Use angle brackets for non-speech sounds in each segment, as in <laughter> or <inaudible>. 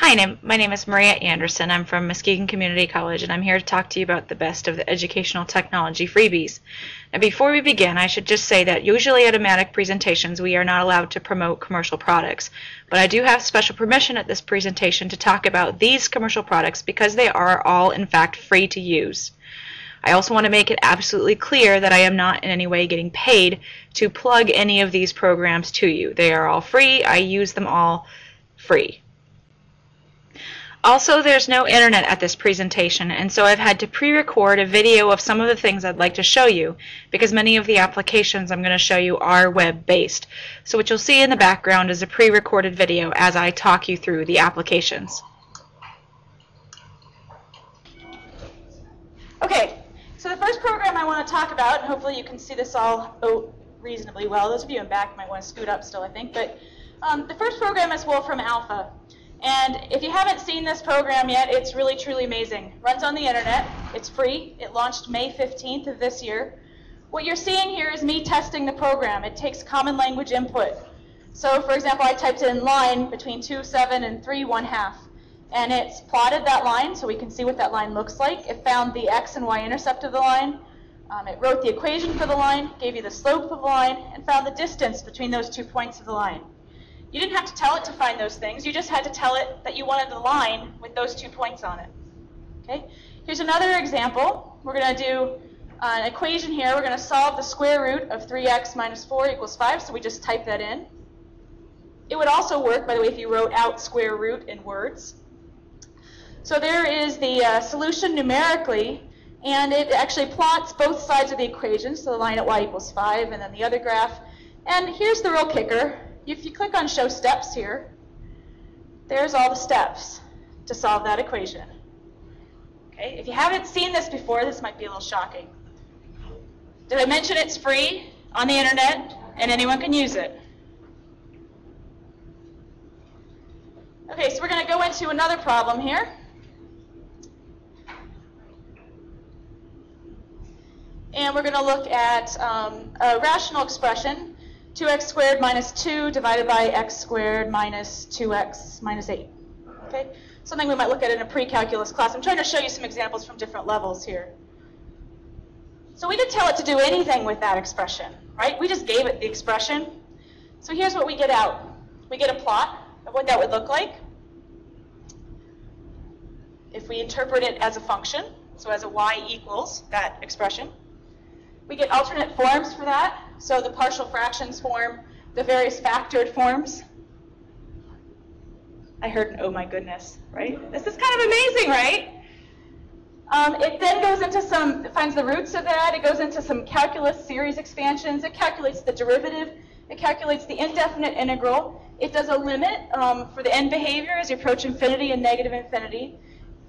Hi, my name is Maria Andersen. I'm from Muskegon Community College, and I'm here to talk to you about the best of the educational technology freebies. Now, before we begin, I should just say that usually at AMATYC presentations, we are not allowed to promote commercial products. But I do have special permission at this presentation to talk about these commercial products because they are all, in fact, free to use. I also want to make it absolutely clear that I am not in any way getting paid to plug any of these programs to you. They are all free. I use them all free. Also, there's no internet at this presentation, and so I've had to pre-record a video of some of the things I'd like to show you, because many of the applications I'm going to show you are web-based. So what you'll see in the background is a pre-recorded video as I talk you through the applications. Okay, so the first program I want to talk about, and hopefully you can see this all oh, reasonably well. Those of you in back might want to scoot up still, I think. But um, the first program is Wolfram Alpha. And if you haven't seen this program yet, it's really, truly amazing. Runs on the internet. It's free. It launched May 15th of this year. What you're seeing here is me testing the program. It takes common language input. So, for example, I typed in line between 2, 7, and 3, 1 half. And it's plotted that line so we can see what that line looks like. It found the x and y intercept of the line. Um, it wrote the equation for the line, gave you the slope of the line, and found the distance between those two points of the line. You didn't have to tell it to find those things. You just had to tell it that you wanted a line with those two points on it. Okay. Here's another example. We're going to do uh, an equation here. We're going to solve the square root of 3x minus 4 equals 5, so we just type that in. It would also work, by the way, if you wrote out square root in words. So there is the uh, solution numerically, and it actually plots both sides of the equation, so the line at y equals 5, and then the other graph. And here's the real kicker if you click on Show Steps here, there's all the steps to solve that equation. Okay, if you haven't seen this before, this might be a little shocking. Did I mention it's free on the internet and anyone can use it? Okay, so we're going to go into another problem here. And we're going to look at um, a rational expression 2x squared minus 2 divided by x squared minus 2x minus 8. Okay? Something we might look at in a pre-calculus class. I'm trying to show you some examples from different levels here. So we didn't tell it to do anything with that expression, right? We just gave it the expression. So here's what we get out. We get a plot of what that would look like if we interpret it as a function, so as a y equals that expression. We get alternate forms for that. So the partial fractions form, the various factored forms. I heard oh my goodness, right? This is kind of amazing, right? Um, it then goes into some, finds the roots of that. It goes into some calculus series expansions. It calculates the derivative. It calculates the indefinite integral. It does a limit um, for the end behavior as you approach infinity and negative infinity.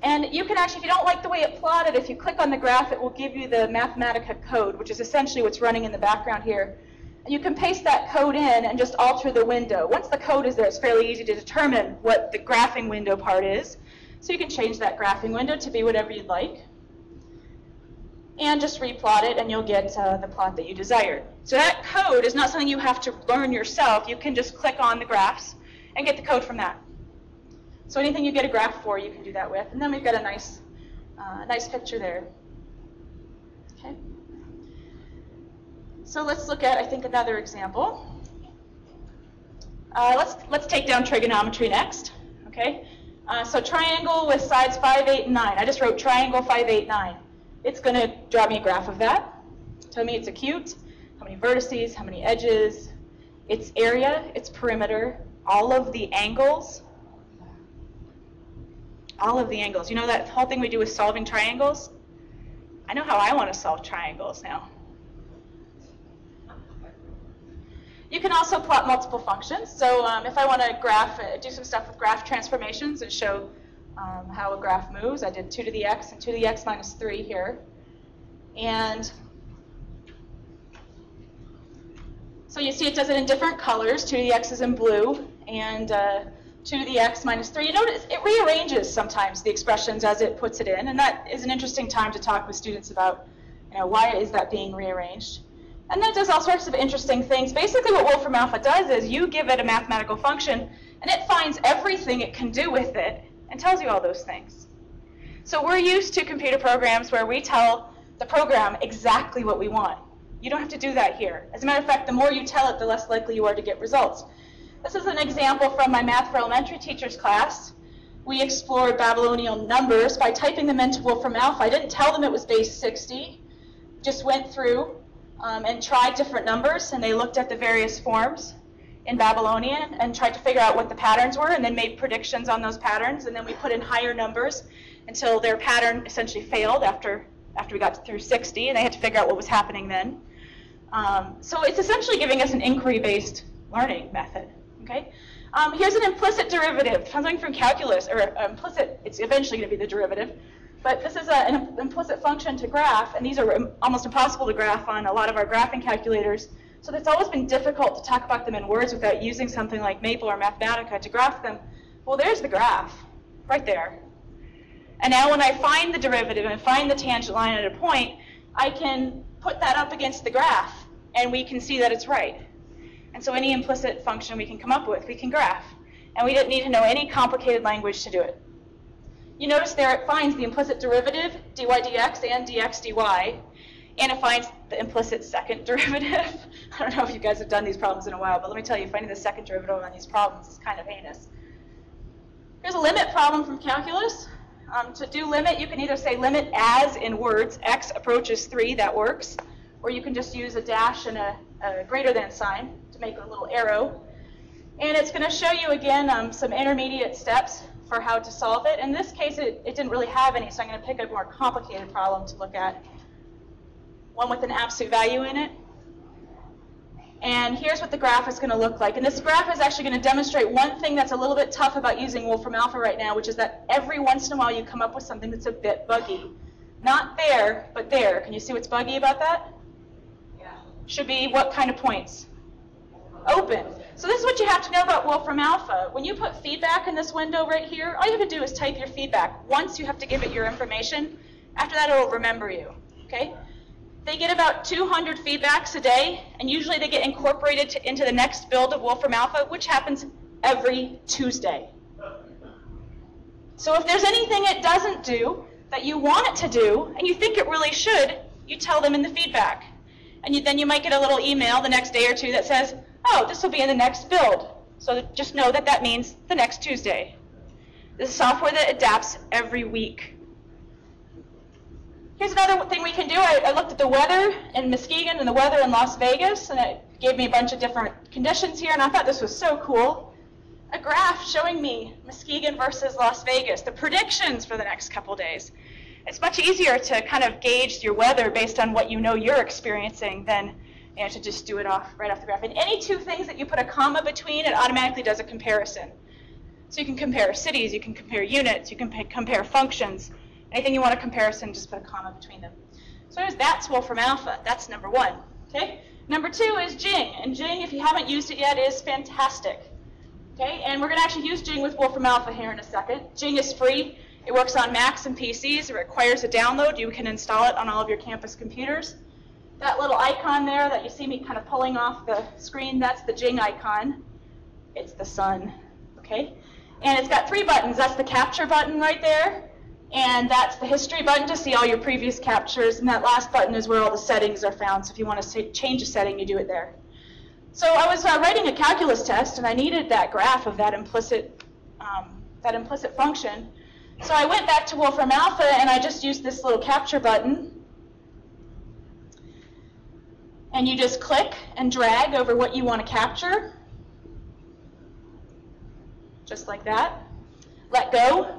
And you can actually, if you don't like the way it plotted, if you click on the graph, it will give you the Mathematica code, which is essentially what's running in the background here. And you can paste that code in and just alter the window. Once the code is there, it's fairly easy to determine what the graphing window part is. So you can change that graphing window to be whatever you'd like. And just replot it, and you'll get uh, the plot that you desired. So that code is not something you have to learn yourself. You can just click on the graphs and get the code from that. So anything you get a graph for, you can do that with. And then we've got a nice, uh, nice picture there. Okay. So let's look at, I think, another example. Uh, let's, let's take down trigonometry next. Okay. Uh, so triangle with sides 5, 8, and 9. I just wrote triangle 5, 8, 9. It's going to draw me a graph of that. Tell me its acute, how many vertices, how many edges, its area, its perimeter, all of the angles, all of the angles. You know that whole thing we do with solving triangles? I know how I want to solve triangles now. You can also plot multiple functions. So um, if I want to graph, uh, do some stuff with graph transformations and show um, how a graph moves, I did 2 to the x and 2 to the x minus 3 here. And so you see it does it in different colors. 2 to the x is in blue, and uh, 2 to the x minus 3. You notice it rearranges sometimes the expressions as it puts it in, and that is an interesting time to talk with students about, you know, why is that being rearranged. And that does all sorts of interesting things. Basically what Wolfram Alpha does is you give it a mathematical function, And it finds everything it can do with it and tells you all those things. So we're used to computer programs where we tell the program exactly what we want. You don't have to do that here. As a matter of fact, the more you tell it, the less likely you are to get results. This is an example from my Math for Elementary Teachers class. We explored Babylonian numbers by typing them into Wolfram Alpha. I didn't tell them it was base 60, just went through um, and tried different numbers, and they looked at the various forms in Babylonian and tried to figure out what the patterns were, and then made predictions on those patterns, and then we put in higher numbers until their pattern essentially failed after, after we got through 60, and they had to figure out what was happening then. Um, so it's essentially giving us an inquiry-based learning method. Okay? Um, here's an implicit derivative, something from calculus, or implicit, it's eventually going to be the derivative. But this is a, an implicit function to graph, and these are almost impossible to graph on a lot of our graphing calculators. So it's always been difficult to talk about them in words without using something like Maple or Mathematica to graph them. Well, there's the graph, right there. And now when I find the derivative and find the tangent line at a point, I can put that up against the graph, and we can see that it's right. And so any implicit function we can come up with, we can graph. And we didn't need to know any complicated language to do it. You notice there it finds the implicit derivative, dy dx and dx dy, and it finds the implicit second <laughs> derivative. I don't know if you guys have done these problems in a while, but let me tell you, finding the second derivative on these problems is kind of heinous. Here's a limit problem from calculus. Um, to do limit, you can either say limit as in words, x approaches 3, that works, or you can just use a dash and a, a greater than sign make a little arrow. And it's going to show you again um, some intermediate steps for how to solve it. In this case, it, it didn't really have any, so I'm going to pick a more complicated problem to look at. One with an absolute value in it. And here's what the graph is going to look like. And this graph is actually going to demonstrate one thing that's a little bit tough about using Wolfram Alpha right now, which is that every once in a while you come up with something that's a bit buggy. Not there, but there. Can you see what's buggy about that? Yeah. Should be what kind of points? Open. So this is what you have to know about Wolfram Alpha. When you put feedback in this window right here, all you have to do is type your feedback. Once you have to give it your information. After that, it will remember you. Okay? They get about 200 feedbacks a day, and usually they get incorporated to, into the next build of Wolfram Alpha, which happens every Tuesday. So if there's anything it doesn't do that you want it to do, and you think it really should, you tell them in the feedback. And you, then you might get a little email the next day or two that says, oh, this will be in the next build. So just know that that means the next Tuesday. This is software that adapts every week. Here's another thing we can do. I, I, looked at the weather in Muskegon and the weather in Las Vegas, and it gave me a bunch of different conditions here, and I thought this was so cool. A graph showing me Muskegon versus Las Vegas, the predictions for the next couple days. It's much easier to kind of gauge your weather based on what you know you're experiencing than know, to just do it off right off the graph. And any two things that you put a comma between, it automatically does a comparison. So you can compare cities, you can compare units, you can compare functions. Anything you want a comparison, just put a comma between them. So that's Wolfram Alpha. That's number one. Okay. Number two is Jing, and Jing, if you haven't used it yet, is fantastic. Okay, and we're going to actually use Jing with Wolfram Alpha here in a second. Jing is free. It works on Macs and PCs. It requires a download. You can install it on all of your campus computers. That little icon there that you see me kind of pulling off the screen, that's the Jing icon. It's the sun. Okay, and it's got three buttons. That's the capture button right there. And that's the history button to see all your previous captures. And that last button is where all the settings are found. So if you want to change a setting, you do it there. So I was uh, writing a calculus test, and I needed that graph of that implicit, um, that implicit function. So I went back to Wolfram Alpha, and I just used this little capture button. And you just click and drag over what you want to capture. Just like that. Let go,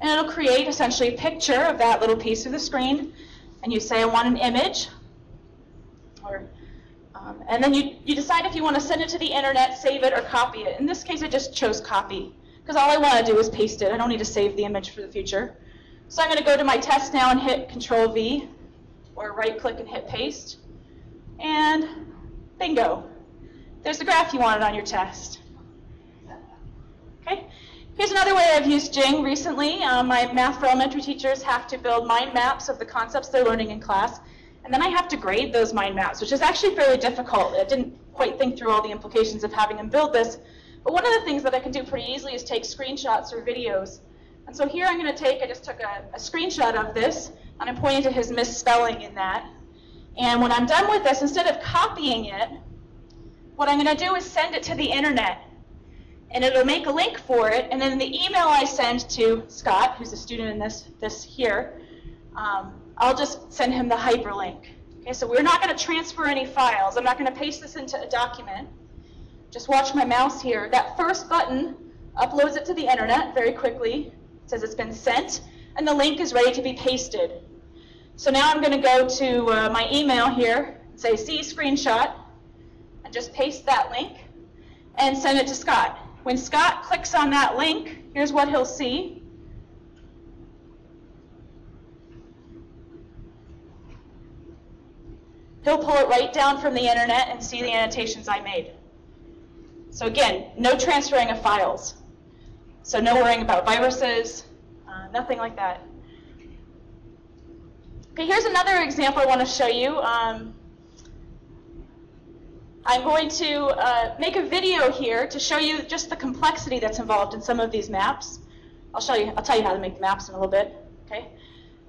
and it'll create essentially a picture of that little piece of the screen. And you say, I want an image. Or, um, and then you, you decide if you want to send it to the internet, save it, or copy it. In this case, I just chose copy. Because all I want to do is paste it. I don't need to save the image for the future. So I'm going to go to my test now and hit Control V, or right click and hit paste. And bingo. There's the graph you wanted on your test. Okay. Here's another way I've used Jing recently. Um, my math for elementary teachers have to build mind maps of the concepts they're learning in class, and then I have to grade those mind maps, which is actually fairly difficult. I didn't quite think through all the implications of having them build this, But one of the things that I can do pretty easily is take screenshots or videos. And so here I'm going to take, I just took a, a screenshot of this, and I'm pointing to his misspelling in that. And when I'm done with this, instead of copying it, what I'm going to do is send it to the internet. And it'll make a link for it, and then the email I send to Scott, who's a student in this, this here, um, I'll just send him the hyperlink. Okay, so we're not going to transfer any files. I'm not going to paste this into a document. Just watch my mouse here. That first button uploads it to the internet very quickly. It says it's been sent, and the link is ready to be pasted. So now I'm going to go to uh, my email here, say see screenshot, and just paste that link and send it to Scott. When Scott clicks on that link, here's what he'll see. He'll pull it right down from the internet and see the annotations I made. So again, no transferring of files. So no worrying about viruses, uh, nothing like that. Okay, here's another example I want to show you. Um, I'm going to uh, make a video here to show you just the complexity that's involved in some of these maps. I'll show you, I'll tell you how to make the maps in a little bit. Okay.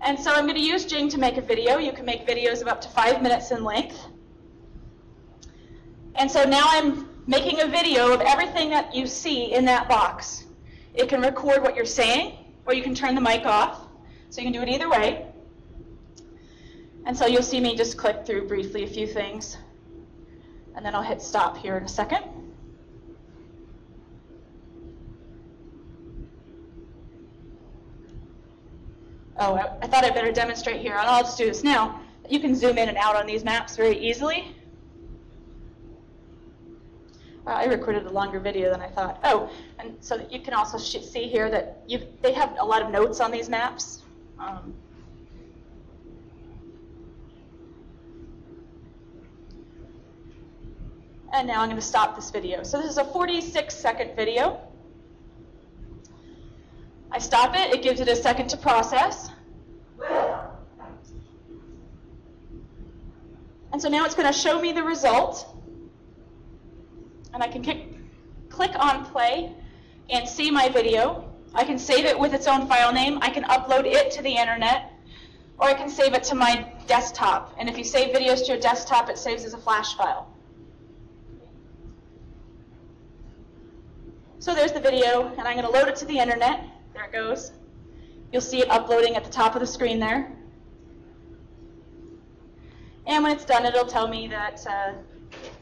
And so I'm going to use Jing to make a video. You can make videos of up to five minutes in length. And so now I'm making a video of everything that you see in that box. It can record what you're saying, or you can turn the mic off. So you can do it either way. And so you'll see me just click through briefly a few things. And then I'll hit stop here in a second. Oh, I, thought I'd better demonstrate here, I'll just do this now. You can zoom in and out on these maps very easily. Uh, I recorded a longer video than I thought. Oh, and so you can also see here that they have a lot of notes on these maps. Um, and now I'm going to stop this video. So this is a 46 second video. I stop it, it gives it a second to process. And so now it's going to show me the result. And I can kick, click on play and see my video. I can save it with its own file name. I can upload it to the internet. Or I can save it to my desktop. And if you save videos to your desktop, it saves as a flash file. So there's the video, and I'm going to load it to the internet. There it goes. You'll see it uploading at the top of the screen there. And when it's done, it'll tell me that uh,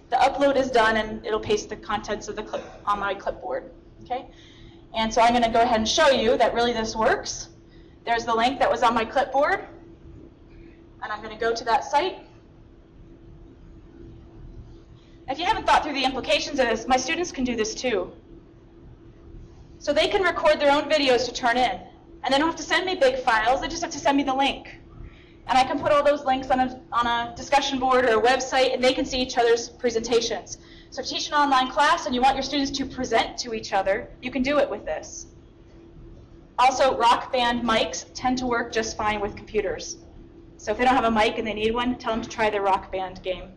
the upload is done, and it'll paste the contents of the clip on my clipboard. Okay? And so I'm going to go ahead and show you that really this works. There's the link that was on my clipboard. And I'm going to go to that site. If you haven't thought through the implications of this, my students can do this too. So they can record their own videos to turn in. And they don't have to send me big files, they just have to send me the link. And I can put all those links on a, on a discussion board or a website, and they can see each other's presentations. So if you teach an online class and you want your students to present to each other, you can do it with this. Also, rock band mics tend to work just fine with computers. So if they don't have a mic and they need one, tell them to try the rock band game.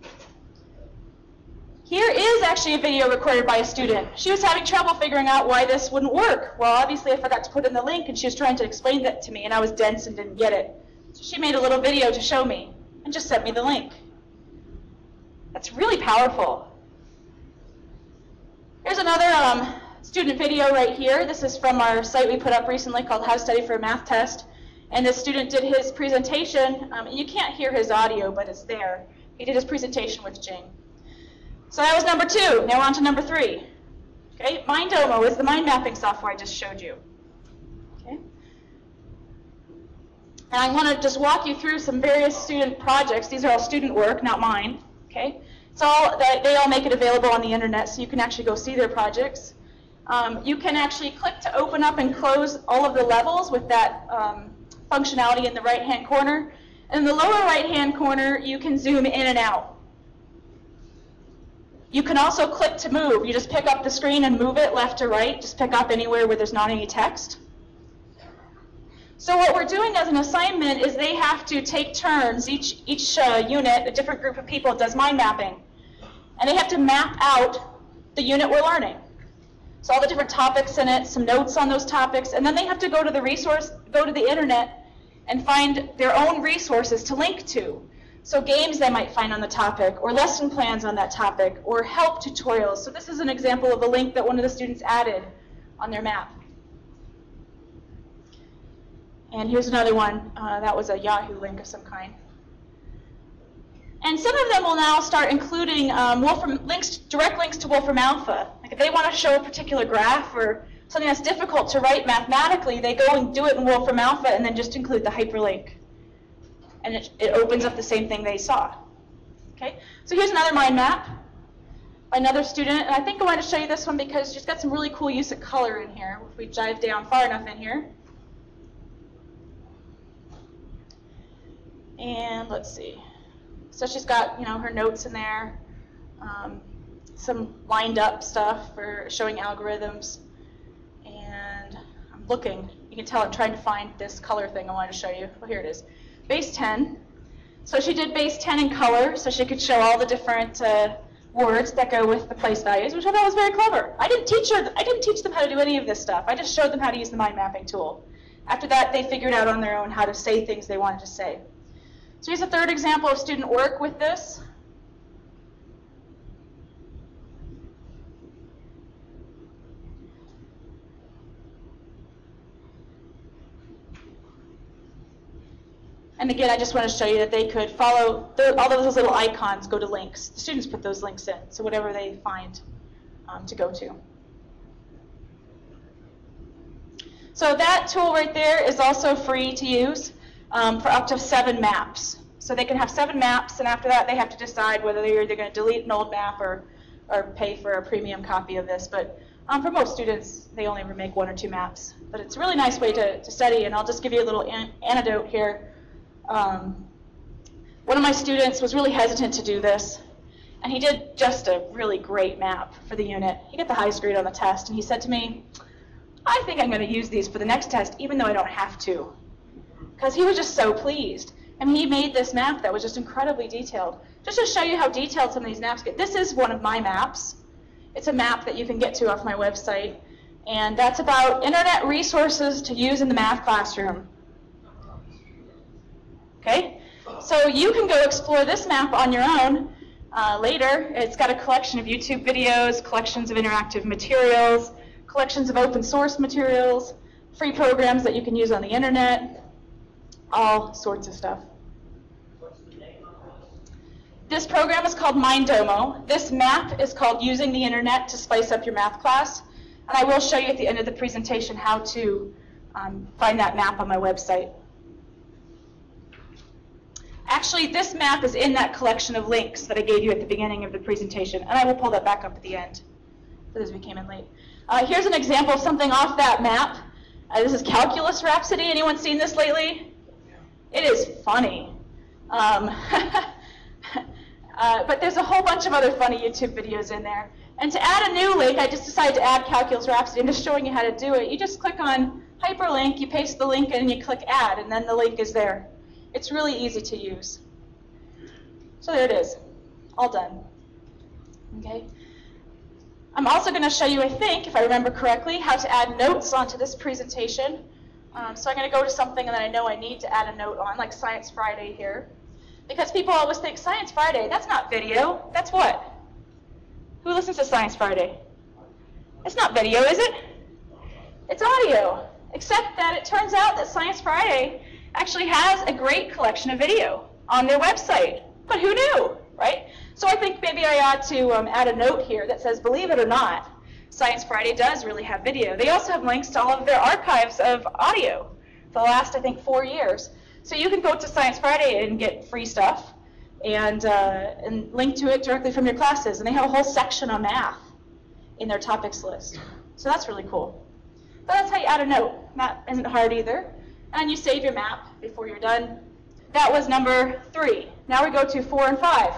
Here is actually a video recorded by a student. She was having trouble figuring out why this wouldn't work. Well, obviously I forgot to put in the link and she was trying to explain that to me and I was dense and didn't get it. So she made a little video to show me and just sent me the link. That's really powerful. Here's another um, student video right here. This is from our site we put up recently called How to Study for a Math Test. And this student did his presentation. Um, you can't hear his audio, but it's there. He did his presentation with Jing. So that was number two. Now on to number three. Okay, Mindomo is the mind mapping software I just showed you. Okay. And I want to just walk you through some various student projects. These are all student work, not mine. Okay. It's all they, all make it available on the internet, so you can actually go see their projects. Um, you can actually click to open up and close all of the levels with that um, functionality in the right-hand corner. And in the lower right-hand corner, you can zoom in and out. You can also click to move. You just pick up the screen and move it left to right. Just pick up anywhere where there's not any text. So what we're doing as an assignment is they have to take turns. Each, each uh, unit, a different group of people, does mind mapping. And they have to map out the unit we're learning. So all the different topics in it, some notes on those topics, and then they have to go to the resource, go to the internet and find their own resources to link to. So games they might find on the topic, or lesson plans on that topic, or help tutorials. So this is an example of a link that one of the students added on their map. And here's another one. Uh, that was a Yahoo link of some kind. And some of them will now start including um, Wolfram links, direct links to Wolfram Alpha. Like if they want to show a particular graph or something that's difficult to write mathematically, they go and do it in Wolfram Alpha and then just include the hyperlink. And it, it opens up the same thing they saw. Okay, so here's another mind map by another student, and I think I want to show you this one because she's got some really cool use of color in here. If we dive down far enough in here. And let's see. So she's got, you know, her notes in there, um, some lined up stuff for showing algorithms. And I'm looking. You can tell I'm trying to find this color thing I wanted to show you. Oh, here it is. Base 10. So she did base 10 in color, so she could show all the different uh, words that go with the place values, which I thought was very clever. I didn't teach her. I didn't teach them how to do any of this stuff. I just showed them how to use the mind mapping tool. After that, they figured out on their own how to say things they wanted to say. So here's a third example of student work with this. And again, I just want to show you that they could follow, the, all those little icons go to links. The students put those links in, so whatever they find um, to go to. So that tool right there is also free to use um, for up to seven maps. So they can have seven maps, and after that, they have to decide whether they're either going to delete an old map or, or pay for a premium copy of this. But um, for most students, they only ever make one or two maps. But it's a really nice way to, to study, and I'll just give you a little an anecdote here. Um, one of my students was really hesitant to do this, and he did just a really great map for the unit. He got the highest grade on the test, and he said to me, I think I'm going to use these for the next test, even though I don't have to because he was just so pleased. And he made this map that was just incredibly detailed. Just to show you how detailed some of these maps get. This is one of my maps. It's a map that you can get to off my website. And that's about internet resources to use in the math classroom. Okay? So you can go explore this map on your own uh, later. It's got a collection of YouTube videos, collections of interactive materials, collections of open source materials, free programs that you can use on the internet, all sorts of stuff. This program is called Mindomo. This map is called Using the Internet to Spice Up Your Math Class. And I will show you at the end of the presentation how to um, find that map on my website. Actually, this map is in that collection of links that I gave you at the beginning of the presentation, and I will pull that back up at the end for those you came in late. Uh, here's an example of something off that map. Uh, this is Calculus Rhapsody. Anyone seen this lately? It is funny. Um, <laughs> uh, but there's a whole bunch of other funny YouTube videos in there. And to add a new link, I just decided to add Calculus Rhapsody. I'm just showing you how to do it. You just click on hyperlink, you paste the link in, and you click add, and then the link is there. It's really easy to use. So there it is, all done. Okay. I'm also going to show you, I think, if I remember correctly, how to add notes onto this presentation. Um, so I'm going to go to something that I know I need to add a note on, like Science Friday here. Because people always think, Science Friday, that's not video. That's what? Who listens to Science Friday? It's not video, is it? It's audio. Except that it turns out that Science Friday actually has a great collection of video on their website. But who knew, right? So I think maybe I ought to um, add a note here that says, believe it or not, Science Friday does really have video. They also have links to all of their archives of audio for the last, I think, four years. So you can go to Science Friday and get free stuff and, uh, and link to it directly from your classes. And they have a whole section on math in their topics list. So that's really cool. But that's how you add a note. That isn't hard either. And you save your map before you're done. That was number three. Now we go to four and five.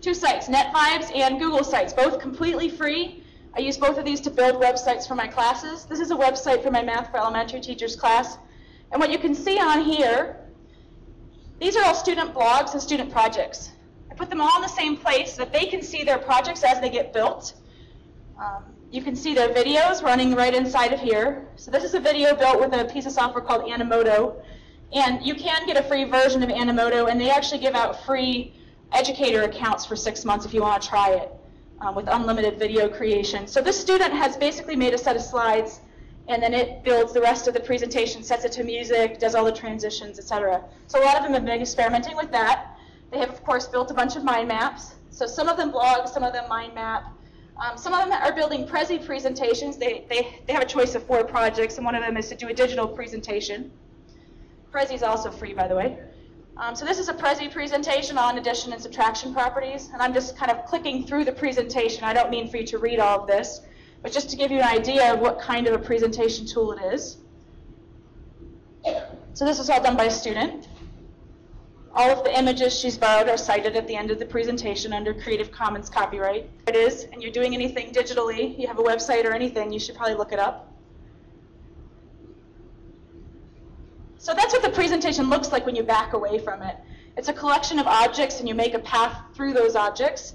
Two sites, NetVibes and Google Sites, both completely free. I use both of these to build websites for my classes. This is a website for my Math for Elementary Teachers class. And what you can see on here, these are all student blogs and student projects. I put them all in the same place so that they can see their projects as they get built. Um, you can see the videos running right inside of here. So this is a video built with a piece of software called Animoto. And you can get a free version of Animoto, and they actually give out free educator accounts for six months if you want to try it um, with unlimited video creation. So this student has basically made a set of slides, and then it builds the rest of the presentation, sets it to music, does all the transitions, etc. So a lot of them have been experimenting with that. They have, of course, built a bunch of mind maps. So some of them blog, some of them mind map. Um, some of them are building Prezi presentations. They, they, they have a choice of four projects, and one of them is to do a digital presentation. Prezi is also free, by the way. Um, so this is a Prezi presentation on addition and subtraction properties, and I'm just kind of clicking through the presentation. I don't mean for you to read all of this, but just to give you an idea of what kind of a presentation tool it is. So this is all done by a student. All of the images she's borrowed are cited at the end of the presentation under Creative Commons copyright. It is, and you're doing anything digitally, you have a website or anything, you should probably look it up. So that's what the presentation looks like when you back away from it. It's a collection of objects and you make a path through those objects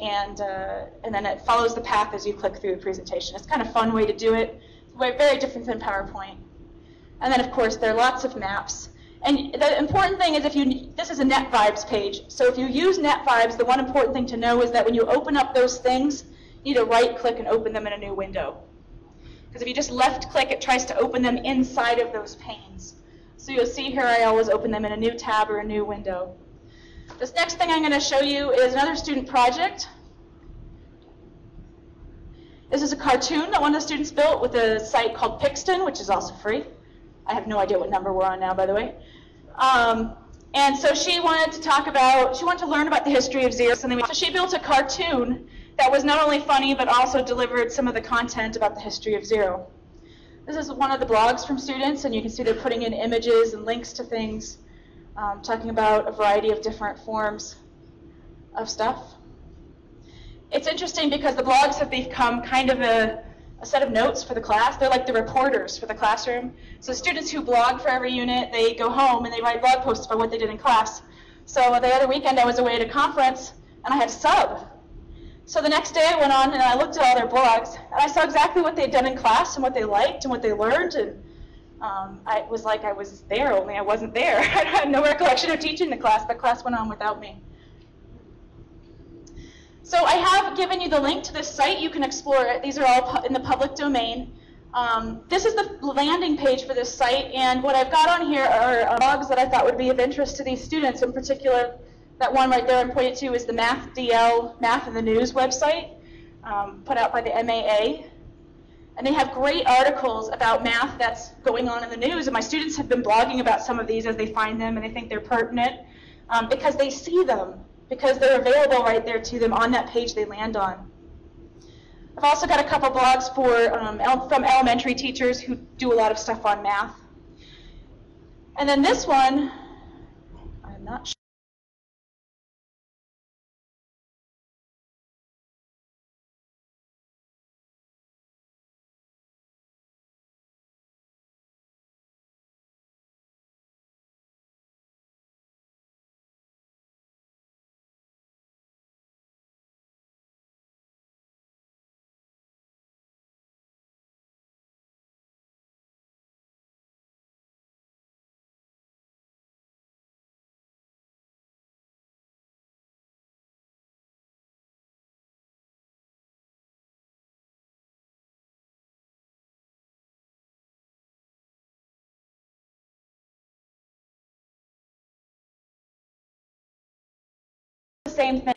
and, uh, and then it follows the path as you click through the presentation. It's kind of a fun way to do it, very different than PowerPoint. And then of course there are lots of maps. And the important thing is if you, this is a NetVibes page, so if you use NetVibes, the one important thing to know is that when you open up those things, you need to right click and open them in a new window. Because if you just left click, it tries to open them inside of those panes. So you'll see here I always open them in a new tab or a new window. This next thing I'm going to show you is another student project. This is a cartoon that one of the students built with a site called Pixton, which is also free. I have no idea what number we're on now, by the way. Um, and so she wanted to talk about, she wanted to learn about the history of zero. So she built a cartoon that was not only funny, but also delivered some of the content about the history of zero. This is one of the blogs from students, and you can see they're putting in images and links to things, um, talking about a variety of different forms of stuff. It's interesting because the blogs have become kind of a a set of notes for the class. They're like the reporters for the classroom. So students who blog for every unit, they go home and they write blog posts about what they did in class. So the other weekend I was away at a conference and I had to sub. So the next day I went on and I looked at all their blogs and I saw exactly what they'd done in class and what they liked and what they learned and um, I was like I was there only I wasn't there. <laughs> I had no recollection of teaching the class, but class went on without me. So I have given you the link to this site. You can explore it. These are all in the public domain. Um, this is the landing page for this site, and what I've got on here are blogs that I thought would be of interest to these students. In particular, that one right there I'm pointing to is the MathDL Math in the News website, um, put out by the MAA. And they have great articles about math that's going on in the news, and my students have been blogging about some of these as they find them, and they think they're pertinent um, because they see them because they're available right there to them on that page they land on. I've also got a couple blogs for um, from elementary teachers who do a lot of stuff on math. And then this one, I'm not sure. Same thing.